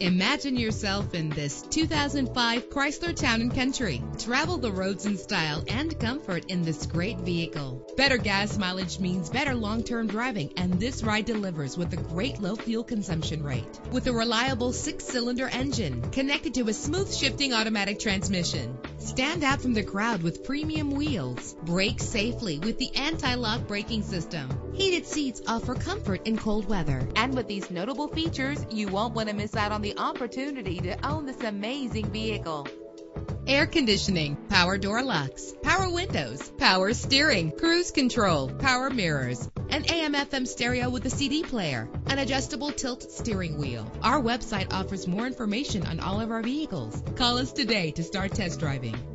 Imagine yourself in this 2005 Chrysler Town & Country. Travel the roads in style and comfort in this great vehicle. Better gas mileage means better long-term driving, and this ride delivers with a great low fuel consumption rate. With a reliable six-cylinder engine connected to a smooth shifting automatic transmission. Stand out from the crowd with premium wheels. Brake safely with the anti-lock braking system. Heated seats offer comfort in cold weather. And with these notable features, you won't want to miss out on the opportunity to own this amazing vehicle. Air conditioning, power door locks, power windows, power steering, cruise control, power mirrors, an AM FM stereo with a CD player, an adjustable tilt steering wheel. Our website offers more information on all of our vehicles. Call us today to start test driving.